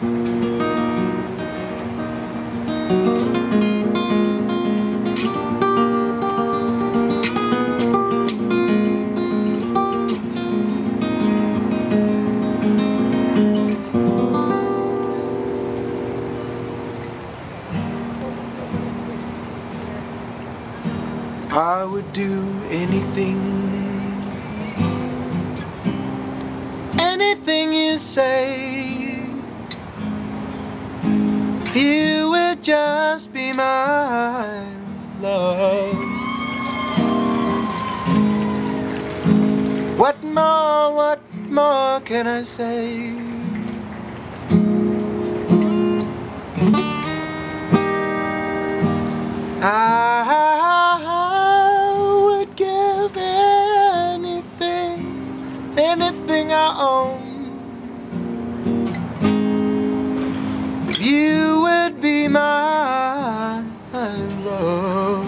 I would do anything. Anything you say you would just be my love What more, what more can I say? I would give anything, anything I own. If you would be my love.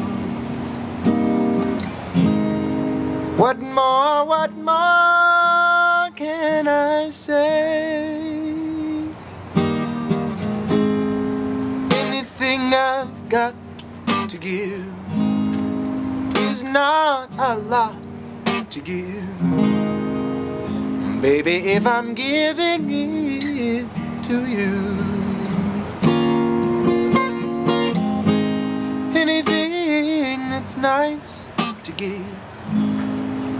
What more, what more can I say? Anything I've got to give is not a lot to give. Baby, if I'm giving it to you, nice to give,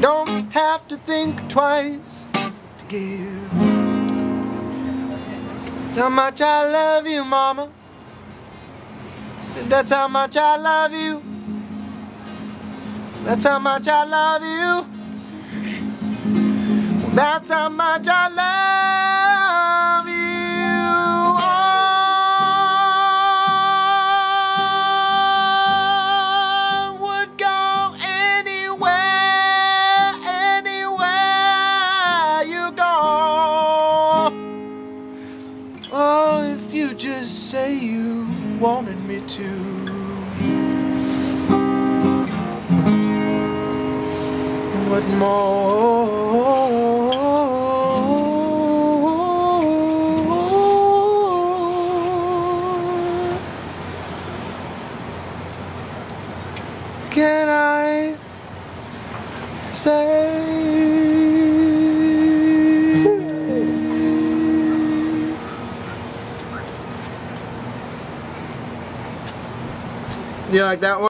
don't have to think twice to give. That's how much I love you, mama. Said that's how much I love you. That's how much I love you. That's how much I love just say you wanted me to. What more can I say? You like that one?